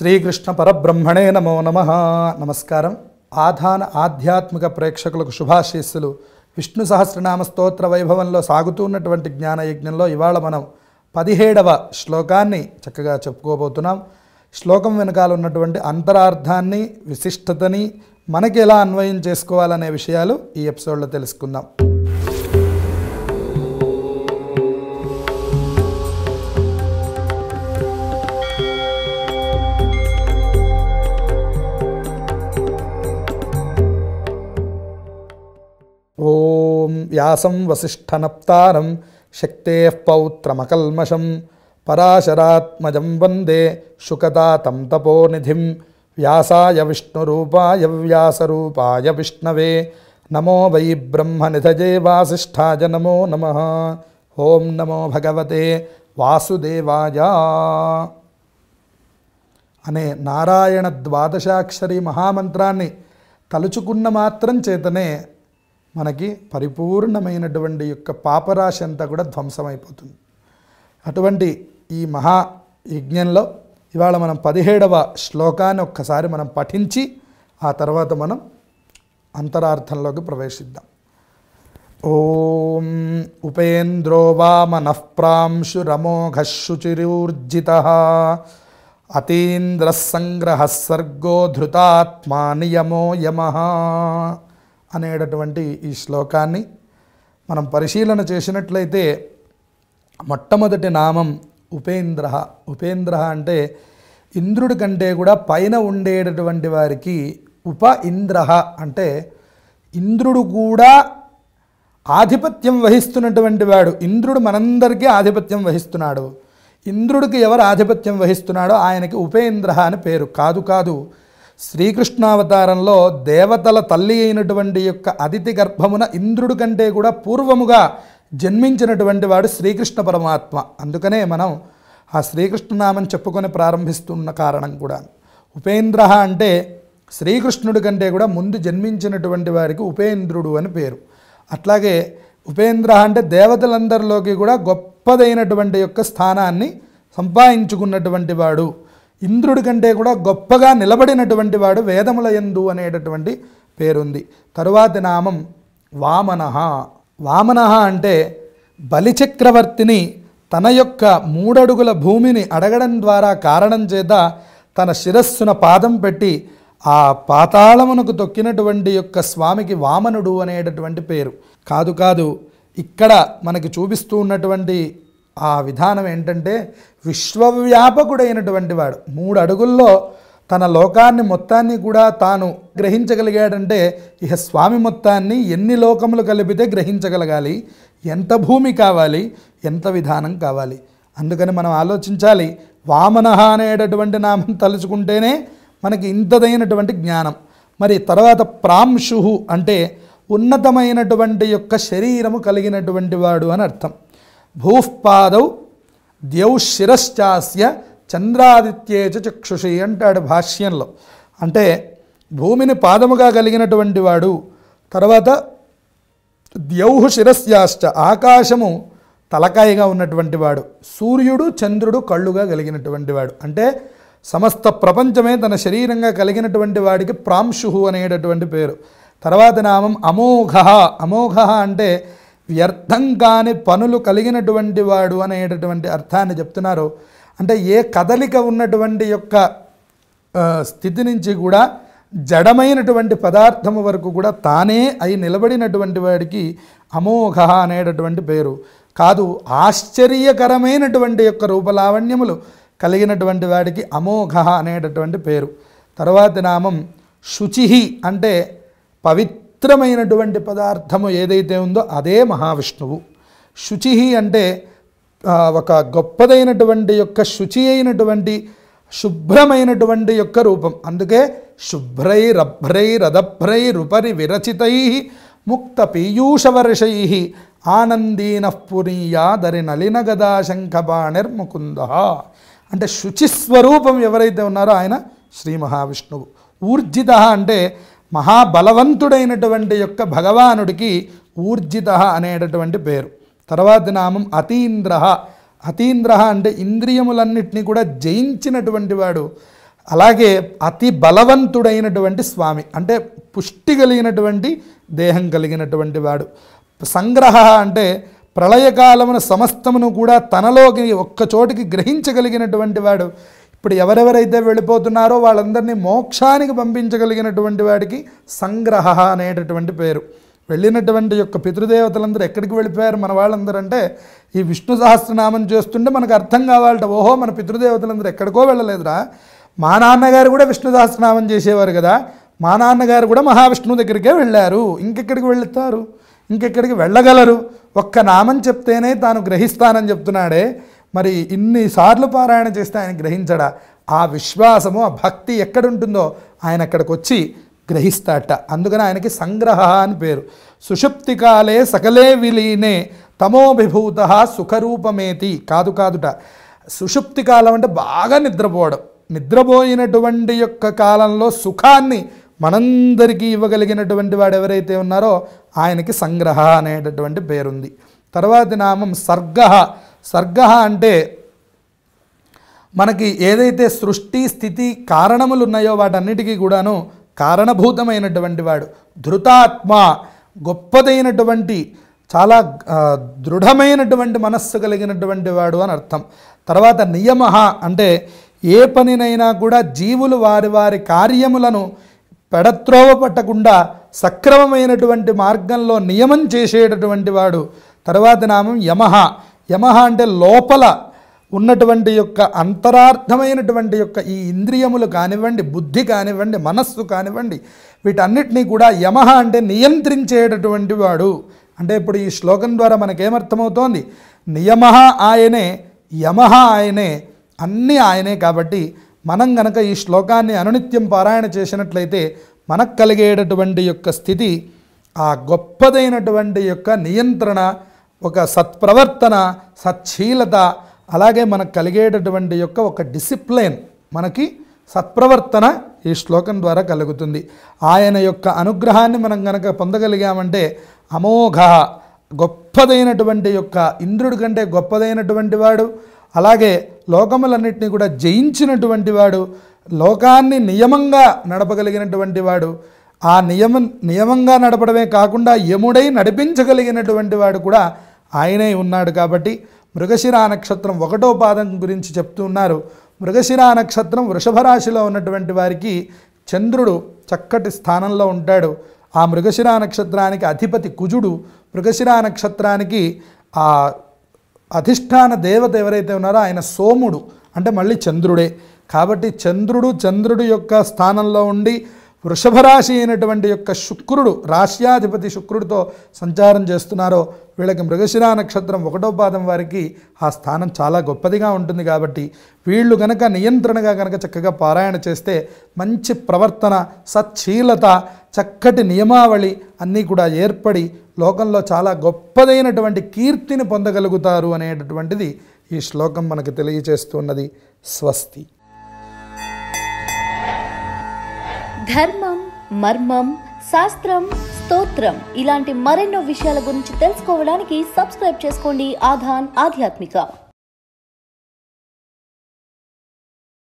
శ్రీకృష్ణ పరబ్రహ్మణే నమో నమ. నమస్కారం. ఆధాన ఆధ్యాత్మిక ప్రేక్షకులకు శుభాశీస్సులు. విష్ణు సహస్రనామ స్తోత్ర వైభవంలో సాగుతున్నటువంటి జ్ఞానయజ్ఞంలో ఇవాళ మనం పదిహేడవ శ్లోకాన్ని చక్కగా చెప్పుకోబోతున్నాం. శ్లోకం వెనకాల ఉన్నటువంటి అంతరార్థాన్ని విశిష్టతని మనకి ఎలా అన్వయం చేసుకోవాలనే విషయాలు ఈ ఎపిసోడ్లో తెలుసుకుందాం. వ్యాసం వసిష్ఠనప్తారం శక్తే పౌత్రమకల్మషం పరాశరాత్మజం వందే శుకతాతం తపోనిధిం వ్యాసాయ విష్ణురూపాయ వ్యాసరూపాయ విష్ణవే నమో వై బ్రహ్మనిధజే వాసిష్ఠాయ నమో నమ ఓం నమో భగవతే వాసుదేవాయ అనే నారాయణ ద్వాదశాక్షరి మహామంత్రాన్ని తలుచుకున్న మాత్రం చేతనే మనకి పరిపూర్ణమైనటువంటి యొక్క పాపరాశి అంతా కూడా ధ్వంసమైపోతుంది. అటువంటి ఈ మహా యజ్ఞంలో ఇవాళ మనం పదిహేడవ శ్లోకాన్ని ఒక్కసారి మనం పఠించి ఆ తర్వాత మనం అంతరార్థంలోకి ప్రవేశిద్దాం. ఓం ఉపేంద్రో వామనఃప్రాంశురమోఘశుచిరూర్జిత అతీంద్రసంగ్రహ సర్గో ధృతాత్మా నియమో యమ అనేటటువంటి ఈ శ్లోకాన్ని మనం పరిశీలన చేసినట్లయితే మొట్టమొదటి నామం ఉపేంద్ర ఉపేంద్ర అంటే ఇంద్రుడి కంటే కూడా పైన ఉండేటటువంటి వారికి ఉప ఇంద్ర అంటే ఇంద్రుడు కూడా ఆధిపత్యం వహిస్తున్నటువంటి వాడు. ఇంద్రుడు మనందరికీ ఆధిపత్యం వహిస్తున్నాడు. ఇంద్రుడికి ఎవరు ఆధిపత్యం వహిస్తున్నాడో ఆయనకి ఉపేంద్ర అని పేరు. కాదు కాదు శ్రీకృష్ణావతారంలో దేవతల తల్లి అయినటువంటి యొక్క అతిథి గర్భమున ఇంద్రుడి కంటే కూడా పూర్వముగా జన్మించినటువంటి వాడు శ్రీకృష్ణ పరమాత్మ. అందుకనే మనం ఆ శ్రీకృష్ణనామం చెప్పుకొని ప్రారంభిస్తున్న కారణం కూడా. ఉపేంద్ర అంటే శ్రీకృష్ణుడి కంటే కూడా ముందు జన్మించినటువంటి వారికి ఉపేంద్రుడు అని పేరు. అట్లాగే ఉపేంద్ర అంటే దేవతలందరిలోకి కూడా గొప్పదైనటువంటి యొక్క స్థానాన్ని సంపాదించుకున్నటువంటి వాడు. ఇంద్రుడి కంటే కూడా గొప్పగా నిలబడినటువంటి వాడు వేదముల యందు అనేటటువంటి పేరుంది. తరువాతి నామం వామన. వామనః అంటే బలిచక్రవర్తిని తన యొక్క మూడడుగుల భూమిని అడగడం ద్వారా కారణం చేత తన శిరస్సున పాదం పెట్టి ఆ పాతాళమునకు తొక్కినటువంటి యొక్క స్వామికి వామనుడు అనేటటువంటి పేరు. కాదు కాదు ఇక్కడ మనకి చూపిస్తూ ఉన్నటువంటి ఆ విధానం ఏంటంటే విశ్వవ్యాపకుడైనటువంటి వాడు. మూడు అడుగుల్లో తన లోకాన్ని మొత్తాన్ని కూడా తాను గ్రహించగలిగాడంటే ఇక స్వామి మొత్తాన్ని ఎన్ని లోకములు కలిపితే గ్రహించగలగాలి? ఎంత భూమి కావాలి? ఎంత విధానం కావాలి? అందుకని మనం ఆలోచించాలి వామనః అనేటటువంటి నామం తలుచుకుంటేనే మనకి ఇంతదైనటువంటి జ్ఞానం. మరి తర్వాత ప్రాంశు అంటే ఉన్నతమైనటువంటి యొక్క శరీరము కలిగినటువంటి వాడు అని అర్థం. భూపాదౌ ద్యౌశిరశ్చాస్య చంద్రాదిత్యేచ చక్షుషి అంటాడు భాష్యంలో. అంటే భూమిని పాదముగా కలిగినటువంటి వాడు తర్వాత ద్యౌహు శిరస్యాశ్చ ఆకాశము తలకాయగా ఉన్నటువంటి వాడు సూర్యుడు చంద్రుడు కళ్ళుగా కలిగినటువంటి వాడు. అంటే సమస్త ప్రపంచమే తన శరీరంగా కలిగినటువంటి వాడికి ప్రాంశుహు అనేటటువంటి పేరు. తర్వాత నామం అమోఘ. అమోఘ అంటే వ్యర్థం కాని పనులు కలిగినటువంటి వాడు అనేటటువంటి అర్థాన్ని చెప్తున్నారు. అంటే ఏ కదలిక ఉన్నటువంటి యొక్క స్థితి నుంచి కూడా జడమైనటువంటి పదార్థము వరకు కూడా తానే అయి నిలబడినటువంటి వాడికి అమోఘ అనేటటువంటి పేరు. కాదు ఆశ్చర్యకరమైనటువంటి యొక్క రూపలావణ్యములు కలిగినటువంటి వాడికి అమోఘ అనేటటువంటి పేరు. తర్వాతి నామం శుచిహి అంటే పవిత్ర పవిత్రమైనటువంటి పదార్థము ఏదైతే ఉందో అదే మహావిష్ణువు. శుచి అంటే ఒక గొప్పదైనటువంటి యొక్క శుచి అయినటువంటి శుభ్రమైనటువంటి యొక్క రూపం. అందుకే శుభ్రైరభ్రైరదభ్రై రుపరి విరచితై ముక్త పీయూషవర్షై ఆనందీన పురీయాదరి నలిన గదా శంఖపాణిర్ముకుంద అంటే శుచిస్వరూపం ఎవరైతే ఉన్నారో ఆయన శ్రీ మహావిష్ణువు. ఊర్జిత అంటే మహాబలవంతుడైనటువంటి యొక్క భగవానుడికి ఊర్జిత అనేటటువంటి పేరు. తర్వాతి నామం అతీంద్ర. అతీంద్ర అంటే ఇంద్రియములన్నిటినీ కూడా జయించినటువంటి వాడు. అలాగే అతి బలవంతుడైనటువంటి స్వామి అంటే పుష్టి కలిగినటువంటి దేహం కలిగినటువంటి వాడు. సంగ్రహ అంటే ప్రళయకాలమున సమస్తమును కూడా తనలోకి ఒక్క చోటికి గ్రహించగలిగినటువంటి వాడు. ఇప్పుడు ఎవరెవరైతే వెళ్ళిపోతున్నారో వాళ్ళందరినీ మోక్షానికి పంపించగలిగినటువంటి వాడికి సంగ్రహ అనేటటువంటి పేరు. వెళ్ళినటువంటి యొక్క పితృదేవతలందరూ ఎక్కడికి వెళ్ళిపోయారు మన వాళ్ళందరూ అంటే ఈ విష్ణు సహస్రనామం చేస్తుంటే మనకు అర్థం కావాలట ఓహో మన పితృదేవతలందరూ ఎక్కడికో వెళ్ళలేదురా. మా నాన్నగారు కూడా విష్ణు సహస్రనామం చేసేవారు కదా. మా నాన్నగారు కూడా మహావిష్ణువు దగ్గరికే వెళ్ళారు. ఇంకెక్కడికి వెళ్తారు? ఇంకెక్కడికి వెళ్ళగలరు? ఒక్క నామం చెప్తేనే తాను గ్రహిస్తానని చెప్తున్నాడే. మరి ఇన్నిసార్లు పారాయణ చేస్తే ఆయన గ్రహించడా? ఆ విశ్వాసము ఆ భక్తి ఎక్కడుంటుందో ఆయన అక్కడికి వచ్చి గ్రహిస్తాట అందుకని ఆయనకి సంగ్రహ అని పేరు. సుషుప్తికాలే సకలే విలీనే తమోభిభూత సుఖరూపమేతి. కాదు కాదుట. సుషుప్తి కాలం అంటే బాగా నిద్రపోవడం. నిద్రపోయినటువంటి యొక్క కాలంలో సుఖాన్ని మనందరికీ ఇవ్వగలిగినటువంటి వాడు ఎవరైతే ఉన్నారో ఆయనకి సంగ్రహ అనేటటువంటి పేరుంది. తర్వాతి నామం సర్గ. సర్గ అంటే మనకి ఏదైతే సృష్టి స్థితి కారణములు ఉన్నాయో వాటన్నిటికీ కూడాను కారణభూతమైనటువంటి వాడు. ధృతాత్మ గొప్పదైనటువంటి చాలా దృఢమైనటువంటి మనస్సు కలిగినటువంటి వాడు అని అర్థం. తర్వాత నియమ అంటే ఏ పనినైనా కూడా జీవులు వారి వారి కార్యములను పెడత్రోవ పట్టకుండా సక్రమమైనటువంటి మార్గంలో నియమం చేసేటటువంటి వాడు. తర్వాత నామం యమహ. యమహ అంటే లోపల ఉన్నటువంటి యొక్క అంతరార్థమైనటువంటి యొక్క ఈ ఇంద్రియములు కానివ్వండి బుద్ధి కానివ్వండి మనస్సు కానివ్వండి వీటన్నిటినీ కూడా యమహ అంటే నియంత్రించేటటువంటి వాడు. అంటే ఇప్పుడు ఈ శ్లోకం ద్వారా మనకేమర్థమవుతోంది? నియమ ఆయనే యమహ ఆయనే అన్నీ ఆయనే కాబట్టి మనం గనక ఈ శ్లోకాన్ని అనునిత్యం పారాయణ చేసినట్లయితే మనకు కలిగేటటువంటి యొక్క స్థితి ఆ గొప్పదైనటువంటి యొక్క నియంత్రణ ఒక సత్ప్రవర్తన సత్శీలత అలాగే మనకు కలిగేటటువంటి యొక్క ఒక డిసిప్లైన్ మనకి సత్ప్రవర్తన ఈ శ్లోకం ద్వారా కలుగుతుంది. ఆయన యొక్క అనుగ్రహాన్ని మనం కనుక పొందగలిగామంటే అమోఘ గొప్పదైనటువంటి యొక్క ఇంద్రుడి కంటే గొప్పదైనటువంటి వాడు అలాగే లోకములన్నింటినీ కూడా జయించినటువంటి వాడు లోకాన్ని నియమంగా నడపగలిగినటువంటి వాడు ఆ నియమం నియమంగా నడపడమే కాకుండా యముడై నడిపించగలిగినటువంటి వాడు కూడా ఆయనే ఉన్నాడు కాబట్టి మృగశిరా నక్షత్రం ఒకటో పాదం గురించి చెప్తూ ఉన్నారు. మృగశిరా నక్షత్రం వృషభ రాశిలో ఉన్నటువంటి వారికి చంద్రుడు చక్కటి స్థానంలో ఉంటాడు. ఆ మృగశిరా నక్షత్రానికి అధిపతి కుజుడు మృగశిరా నక్షత్రానికి ఆ అధిష్టాన దేవత ఎవరైతే ఉన్నారో ఆయన సోముడు అంటే మళ్ళీ చంద్రుడే. కాబట్టి చంద్రుడు చంద్రుడు యొక్క స్థానంలో ఉండి వృషభ రాశి అయినటువంటి యొక్క శుక్రుడు రాశ్యాధిపతి శుక్రుడితో సంచారం చేస్తున్నారో వీళ్ళకి మృగశిరా నక్షత్రం ఒకటో పాదం వారికి ఆ స్థానం చాలా గొప్పదిగా ఉంటుంది కాబట్టి వీళ్ళు గనక నియంత్రణగా గనక చక్కగా పారాయణ చేస్తే మంచి ప్రవర్తన సచ్చీలత చక్కటి నియమావళి అన్నీ కూడా ఏర్పడి లోకంలో చాలా గొప్పదైనటువంటి కీర్తిని పొందగలుగుతారు అనేటటువంటిది ఈ శ్లోకం మనకు తెలియచేస్తున్నది. స్వస్తి. ధర్మం మర్మం శాస్త్రం స్తోత్రం ఇలాంటి మరెన్నో విషయాల గురించి తెలుసుకోవడానికి సబ్స్క్రైబ్ చేసుకోండి ఆధాన్ ఆధ్యాత్మిక.